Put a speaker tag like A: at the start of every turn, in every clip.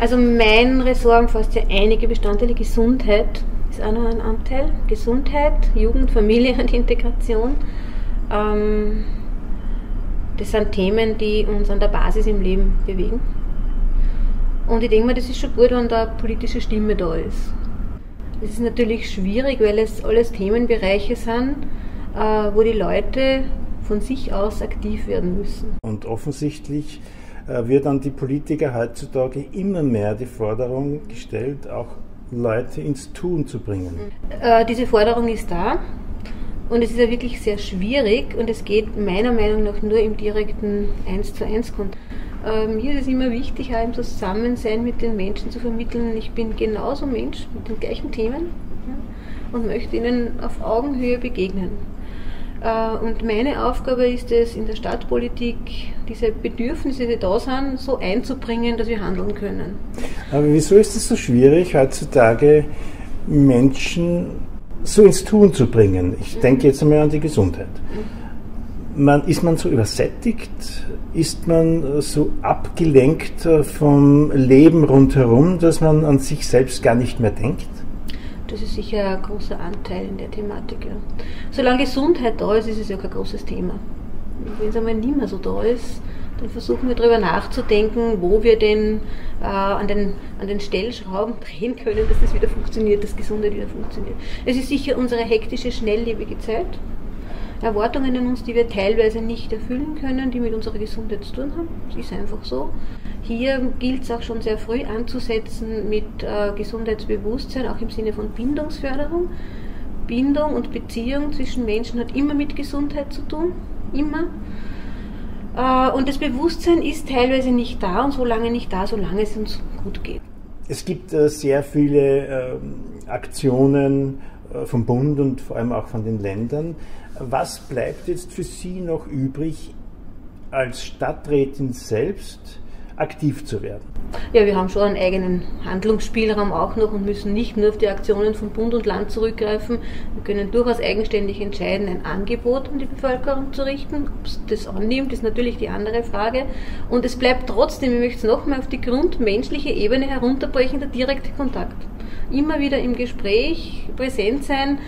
A: Also mein Ressort umfasst ja einige Bestandteile. Gesundheit ist auch noch ein Anteil. Gesundheit, Jugend, Familie und Integration. Ähm, das sind Themen, die uns an der Basis im Leben bewegen. Und ich denke mir, das ist schon gut, wenn da politische Stimme da ist. Es ist natürlich schwierig, weil es alles Themenbereiche sind, äh, wo die Leute von sich aus aktiv werden müssen.
B: Und offensichtlich wird an die Politiker heutzutage immer mehr die Forderung gestellt, auch Leute ins Tun zu bringen.
A: Äh, diese Forderung ist da und es ist ja wirklich sehr schwierig und es geht meiner Meinung nach nur im direkten 1 zu 1 Kontakt. Ähm, hier ist es immer wichtig, auch im Zusammensein mit den Menschen zu vermitteln, ich bin genauso Mensch mit den gleichen Themen ja, und möchte ihnen auf Augenhöhe begegnen. Äh, und meine Aufgabe ist es, in der Stadtpolitik diese Bedürfnisse, die da sind, so einzubringen, dass wir handeln können.
B: Aber wieso ist es so schwierig, heutzutage Menschen so ins Tun zu bringen? Ich mhm. denke jetzt einmal an die Gesundheit. Man, ist man so übersättigt? Ist man so abgelenkt vom Leben rundherum, dass man an sich selbst gar nicht mehr denkt?
A: Das ist sicher ein großer Anteil in der Thematik. Ja. Solange Gesundheit da ist, ist es ja kein großes Thema. Wenn es einmal nicht mehr so da ist, dann versuchen wir darüber nachzudenken, wo wir denn äh, an, den, an den Stellschrauben drehen können, dass das wieder funktioniert, dass Gesundheit wieder funktioniert. Es ist sicher unsere hektische, schnelllebige Zeit. Erwartungen an uns, die wir teilweise nicht erfüllen können, die mit unserer Gesundheit zu tun haben. Das ist einfach so. Hier gilt es auch schon sehr früh anzusetzen mit äh, Gesundheitsbewusstsein, auch im Sinne von Bindungsförderung. Bindung und Beziehung zwischen Menschen hat immer mit Gesundheit zu tun, immer. Äh, und das Bewusstsein ist teilweise nicht da und so lange nicht da, solange es uns gut geht.
B: Es gibt äh, sehr viele ähm, Aktionen vom Bund und vor allem auch von den Ländern. Was bleibt jetzt für Sie noch übrig als Stadträtin selbst? Aktiv zu werden?
A: Ja, wir haben schon einen eigenen Handlungsspielraum auch noch und müssen nicht nur auf die Aktionen von Bund und Land zurückgreifen. Wir können durchaus eigenständig entscheiden, ein Angebot an die Bevölkerung zu richten. Ob es das annimmt, ist natürlich die andere Frage. Und es bleibt trotzdem, ich möchte es nochmal auf die grundmenschliche Ebene herunterbrechen, der direkte Kontakt. Immer wieder im Gespräch präsent sein,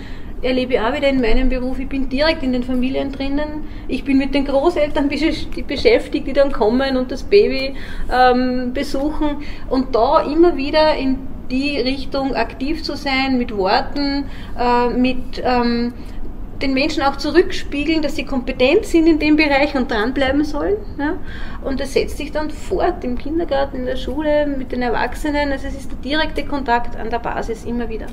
A: erlebe ich auch wieder in meinem Beruf, ich bin direkt in den Familien drinnen, ich bin mit den Großeltern beschäftigt, die dann kommen und das Baby ähm, besuchen und da immer wieder in die Richtung aktiv zu sein, mit Worten, äh, mit ähm, den Menschen auch zurückspiegeln, dass sie kompetent sind in dem Bereich und dranbleiben sollen. Ja? Und das setzt sich dann fort im Kindergarten, in der Schule, mit den Erwachsenen. Also es ist der direkte Kontakt an der Basis immer wieder.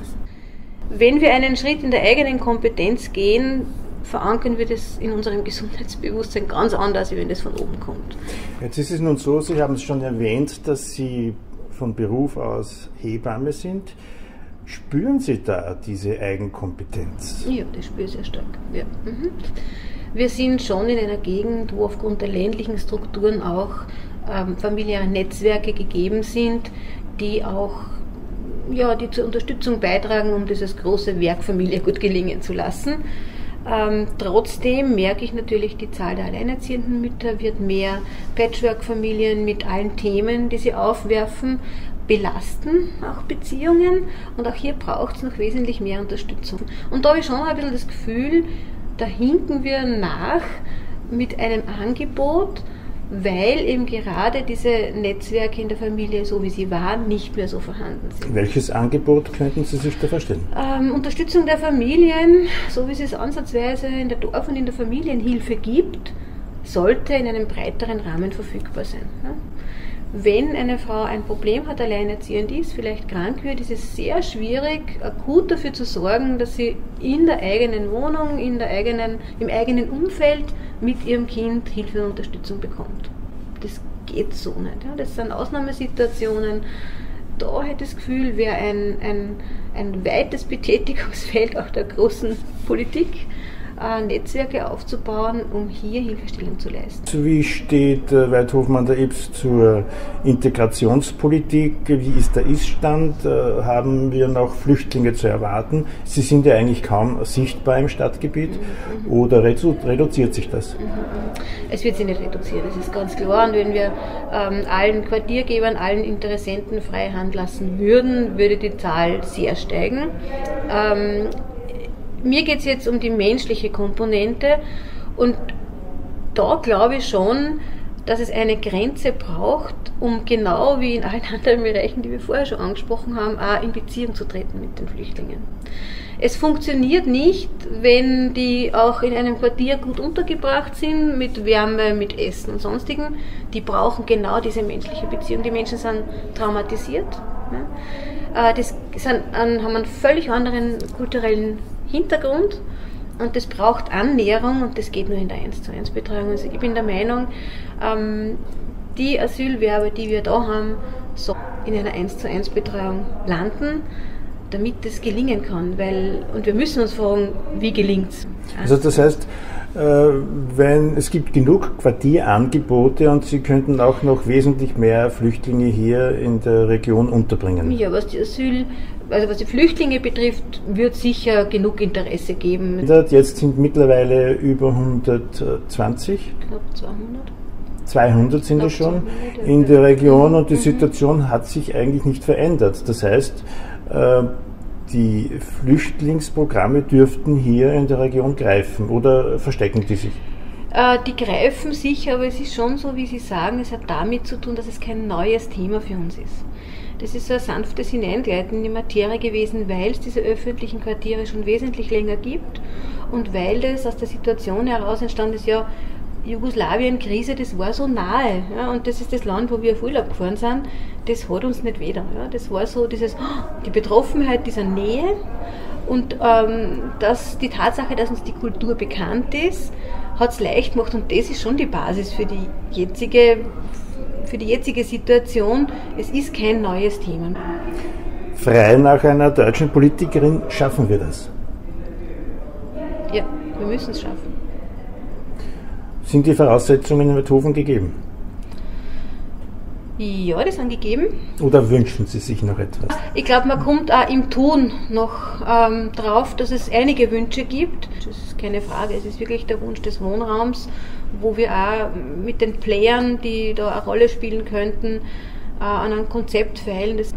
A: Wenn wir einen Schritt in der eigenen Kompetenz gehen, verankern wir das in unserem Gesundheitsbewusstsein ganz anders, als wenn das von oben kommt.
B: Jetzt ist es nun so, Sie haben es schon erwähnt, dass Sie von Beruf aus Hebamme sind. Spüren Sie da diese Eigenkompetenz?
A: Ja, das spüre ich sehr stark. Ja. Mhm. Wir sind schon in einer Gegend, wo aufgrund der ländlichen Strukturen auch ähm, familiäre Netzwerke gegeben sind, die auch ja, die zur Unterstützung beitragen, um dieses große Werk Familie gut gelingen zu lassen. Ähm, trotzdem merke ich natürlich, die Zahl der alleinerziehenden Mütter wird mehr. Patchwork-Familien mit allen Themen, die sie aufwerfen, belasten auch Beziehungen. Und auch hier braucht es noch wesentlich mehr Unterstützung. Und da habe ich schon ein bisschen das Gefühl, da hinken wir nach mit einem Angebot, weil eben gerade diese Netzwerke in der Familie, so wie sie waren, nicht mehr so vorhanden sind.
B: Welches Angebot könnten Sie sich da vorstellen?
A: Ähm, Unterstützung der Familien, so wie es es ansatzweise in der Dorf- und in der Familienhilfe gibt, sollte in einem breiteren Rahmen verfügbar sein. Ja? Wenn eine Frau ein Problem hat, alleinerziehend ist, vielleicht krank wird, ist es sehr schwierig, akut dafür zu sorgen, dass sie in der eigenen Wohnung, in der eigenen, im eigenen Umfeld mit ihrem Kind Hilfe und Unterstützung bekommt. Das geht so nicht. Ja. Das sind Ausnahmesituationen. Da hätte ich das Gefühl, wäre ein, ein, ein weites Betätigungsfeld auch der großen Politik Netzwerke aufzubauen, um hier Hilfestellung zu leisten.
B: Wie steht äh, Weidhofen an der Ips zur Integrationspolitik? Wie ist der Iststand? Äh, haben wir noch Flüchtlinge zu erwarten? Sie sind ja eigentlich kaum sichtbar im Stadtgebiet mhm. oder redu reduziert sich das? Mhm.
A: Es wird sich nicht reduzieren, das ist ganz klar. Und wenn wir ähm, allen Quartiergebern, allen Interessenten frei Hand lassen würden, würde die Zahl sehr steigen. Ähm, mir geht es jetzt um die menschliche Komponente und da glaube ich schon, dass es eine Grenze braucht, um genau wie in allen anderen Bereichen, die wir vorher schon angesprochen haben, auch in Beziehung zu treten mit den Flüchtlingen. Es funktioniert nicht, wenn die auch in einem Quartier gut untergebracht sind, mit Wärme, mit Essen und sonstigen. Die brauchen genau diese menschliche Beziehung. Die Menschen sind traumatisiert. Ja. Äh, das sind, haben einen völlig anderen kulturellen Hintergrund und das braucht Annäherung und das geht nur in der 1 zu 1 Betreuung. Also ich bin der Meinung, ähm, die Asylwerber, die wir da haben, so in einer 1 zu 1 Betreuung landen, damit das gelingen kann. Weil, und wir müssen uns fragen, wie gelingt es?
B: Also das heißt, äh, wenn es gibt genug Quartierangebote und Sie könnten auch noch wesentlich mehr Flüchtlinge hier in der Region unterbringen.
A: Ja, was die Asyl, also was die Flüchtlinge betrifft, wird sicher genug Interesse geben.
B: Jetzt sind mittlerweile über 120.
A: Knapp 200.
B: 200 sind es schon in der Region und die mhm. Situation hat sich eigentlich nicht verändert. Das heißt, äh, die Flüchtlingsprogramme dürften hier in der Region greifen oder verstecken die sich?
A: Äh, die greifen sicher, aber es ist schon so, wie Sie sagen, es hat damit zu tun, dass es kein neues Thema für uns ist. Das ist so ein sanftes Hineingleiten in die Materie gewesen, weil es diese öffentlichen Quartiere schon wesentlich länger gibt und weil das aus der Situation heraus entstanden ist, ja, Jugoslawien-Krise, das war so nahe. Ja, und das ist das Land, wo wir auf Urlaub gefahren sind. Das hat uns nicht weder. Ja. Das war so dieses, die Betroffenheit dieser Nähe und ähm, dass die Tatsache, dass uns die Kultur bekannt ist, hat es leicht gemacht. Und das ist schon die Basis für die jetzige, für die jetzige Situation. Es ist kein neues Thema.
B: Frei nach einer deutschen Politikerin schaffen wir das.
A: Ja, wir müssen es schaffen.
B: Sind die Voraussetzungen in Beethoven gegeben?
A: Ja, die sind gegeben.
B: Oder wünschen Sie sich noch etwas?
A: Ich glaube, man kommt auch im Tun noch ähm, drauf, dass es einige Wünsche gibt. Das ist keine Frage. Es ist wirklich der Wunsch des Wohnraums, wo wir auch mit den Playern, die da eine Rolle spielen könnten, äh, an einem Konzept feilen. Das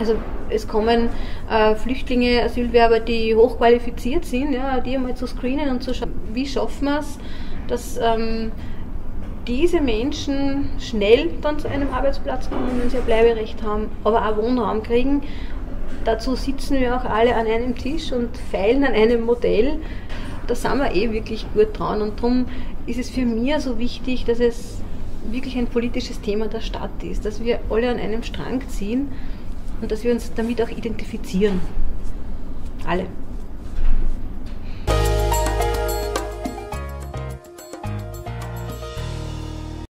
A: also es kommen äh, Flüchtlinge, Asylwerber, die hochqualifiziert sind, ja, die einmal zu screenen und zu schauen, wie schaffen wir es, dass ähm, diese Menschen schnell dann zu einem Arbeitsplatz kommen, wenn sie ein Bleiberecht haben, aber auch Wohnraum kriegen. Dazu sitzen wir auch alle an einem Tisch und feilen an einem Modell. Da sind wir eh wirklich gut dran und darum ist es für mich so wichtig, dass es wirklich ein politisches Thema der Stadt ist, dass wir alle an einem Strang ziehen und dass wir uns damit auch identifizieren. Alle.